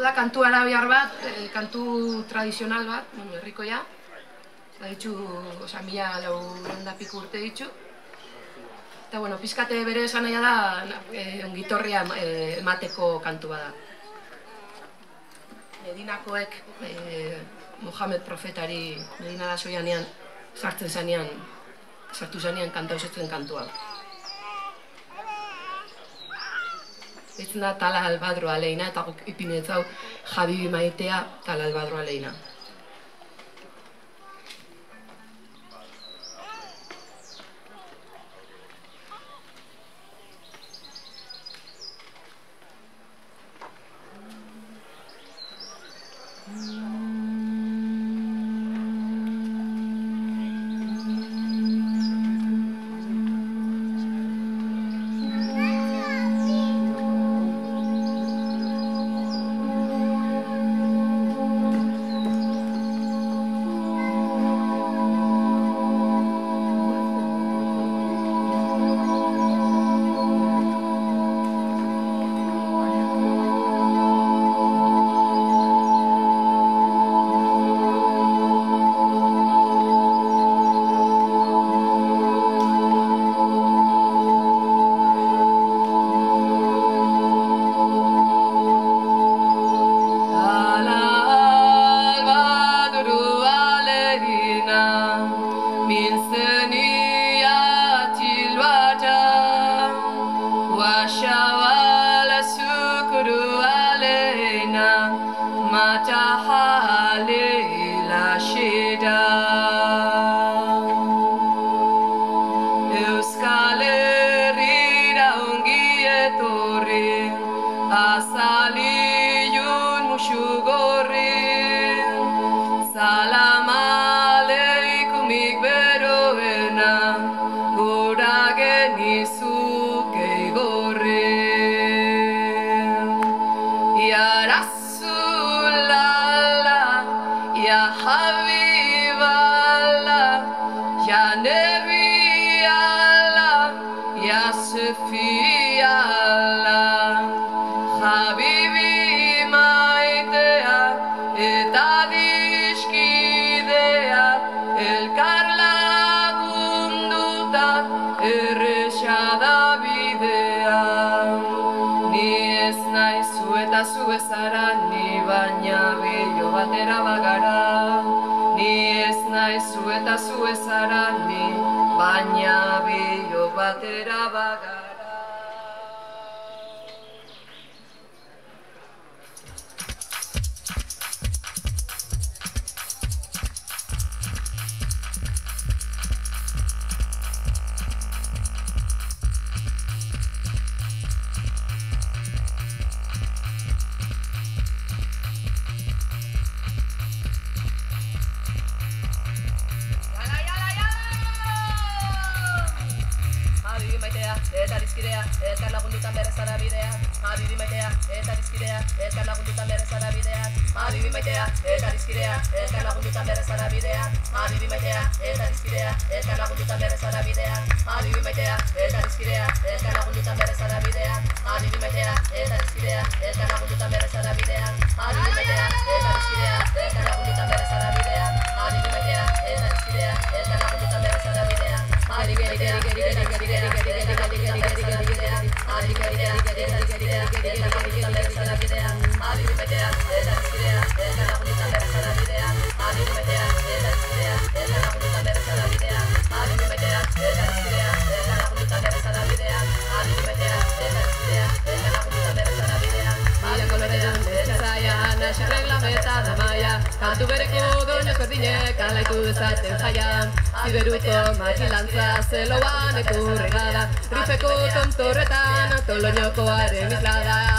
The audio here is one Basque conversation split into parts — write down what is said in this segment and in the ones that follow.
Hau da, kantu arabiar bat, eh, kantu tradizional bat, bueno, herrikoia. Eta ditzu, oza, mila lau da piku urte ditzu. Eta, bueno, pizkate bere esan nahi da, eh, ongitorria eh, emateko kantu bada. Medinakoek, eh, Mohamed profetari Medina da soianean, sartzen zanean, sartu zanean kanta osatzen kantua. Eitzen da tala albadro aleina, eta guk ipinetzau jabibi maitea tala albadro aleina. Habib naiz zu eta zu ezara, ni baina bilo batera bagara. Ni ez naiz zu eta zu ezara, ni baina bilo batera bagara. Eta dizkidea, elkar lagundutan berrezara bidea. Habibi maitea, eta dizkidea, elkar lagundutan berrezara bidea. Habibi maitea, eta dizkidea, elkar lagundutan berrezara bidea. Habibi maitea, eta dizkidea, elkar lagundutan berrezara bidea. Habibi maitea, eta dizkidea, elkar lagundutan berrezara bidea. Habibi maitea, eta dizkidea, elkar lagundutan berrezara bidea. Habibi maitea, rela meta da baia tanto ver comigo doña pertine cala cousa te saia veruto magilanca celoban e corregada richeco tontoretano tolojoquare mistalada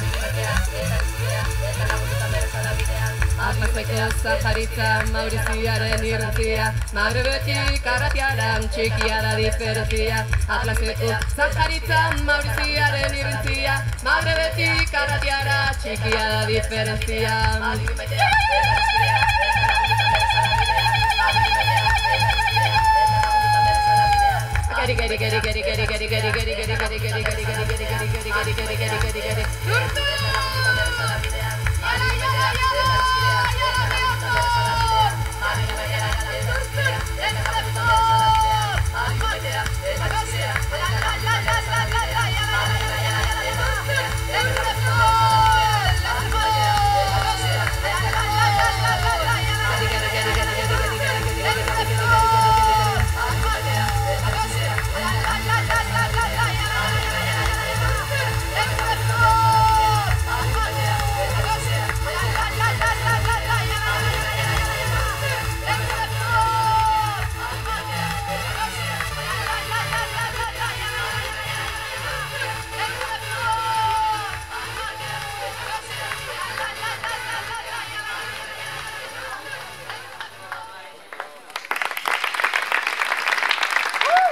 bidean, eta guztia, eta laguntza berezala bidean. Atmazuaitea zaharitza, mauriziaren irruzia, magrebetik arratiaran txikia da diferentzia. Atlazueko zaharitza, mauriziaren irruzia, magrebetik arratiara txikia da diferentzia. Adibimetea, eta guztia, eta laguntza Durdur!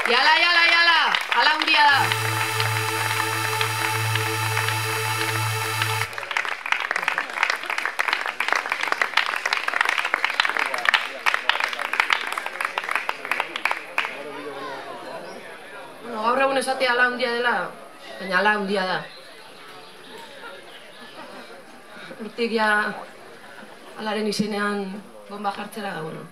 Yala, yala, yala! Ala handia da! Bueno, gaur egun esatea ala handia dela, baina ala handia da. Hortik ja alaren izenean bomba jartzera, bueno,